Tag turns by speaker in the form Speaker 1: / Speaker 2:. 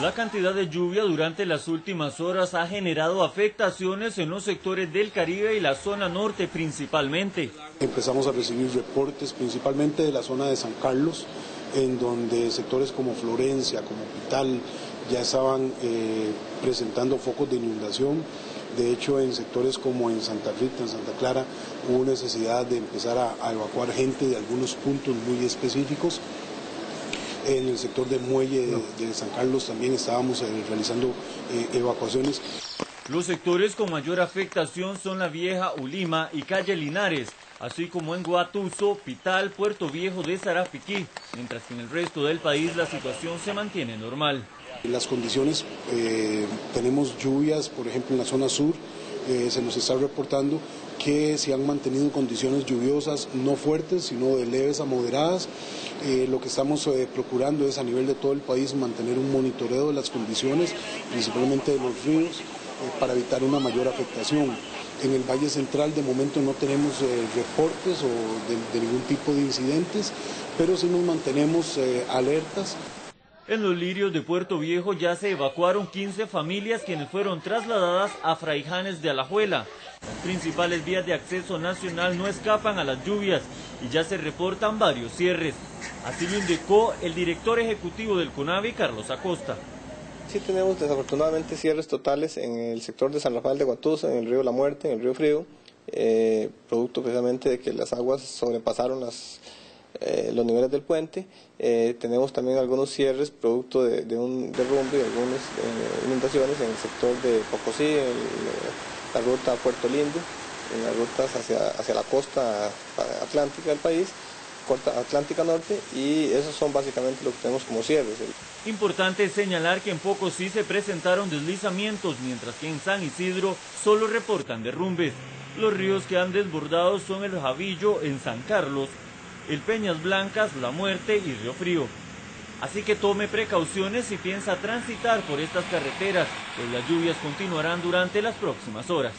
Speaker 1: La cantidad de lluvia durante las últimas horas ha generado afectaciones en los sectores del Caribe y la zona norte principalmente.
Speaker 2: Empezamos a recibir reportes principalmente de la zona de San Carlos, en donde sectores como Florencia, como Pital, ya estaban eh, presentando focos de inundación. De hecho, en sectores como en Santa Rita, en Santa Clara, hubo necesidad de empezar a, a evacuar gente de algunos puntos muy específicos. En el sector del muelle de, de San Carlos también estábamos eh, realizando eh, evacuaciones.
Speaker 1: Los sectores con mayor afectación son la vieja Ulima y calle Linares, así como en Guatuso, Pital, Puerto Viejo de Sarapiquí, mientras que en el resto del país la situación se mantiene normal.
Speaker 2: Las condiciones, eh, tenemos lluvias, por ejemplo en la zona sur, eh, se nos está reportando que se han mantenido condiciones lluviosas no fuertes, sino de leves a moderadas. Eh, lo que estamos eh, procurando es a nivel de todo el país mantener un monitoreo de las condiciones, principalmente de los ríos, eh, para evitar una mayor afectación. En el Valle Central de momento no tenemos reportes o de, de, ningún tipo de incidentes, pero sí nos mantenemos alertas.
Speaker 1: En los lirios de Puerto Viejo ya se evacuaron 15 familias quienes fueron trasladadas a Fraijanes de Alajuela. Las principales vías de acceso nacional no escapan a las lluvias y ya se reportan varios cierres. Así lo indicó el director ejecutivo del CONAVI, Carlos Acosta.
Speaker 3: Sí tenemos desafortunadamente cierres totales en el sector de San Rafael de Guatusa, en el río La Muerte, en el río Frío, eh, producto precisamente de que las aguas sobrepasaron las, eh, los niveles del puente. Eh, tenemos también algunos cierres producto de, de un derrumbe y algunas eh, inundaciones en el sector de Pocosí, en la ruta Puerto Lindo, en las rutas hacia, hacia la costa atlántica del país. Atlántica Norte y esos son básicamente lo que tenemos como cierres.
Speaker 1: Importante señalar que en Pocosí se presentaron deslizamientos, mientras que en San Isidro solo reportan derrumbes. Los ríos que han desbordado son el Javillo en San Carlos, el Peñas Blancas, La Muerte y Río Frío. Así que tome precauciones si piensa transitar por estas carreteras, pues las lluvias continuarán durante las próximas horas.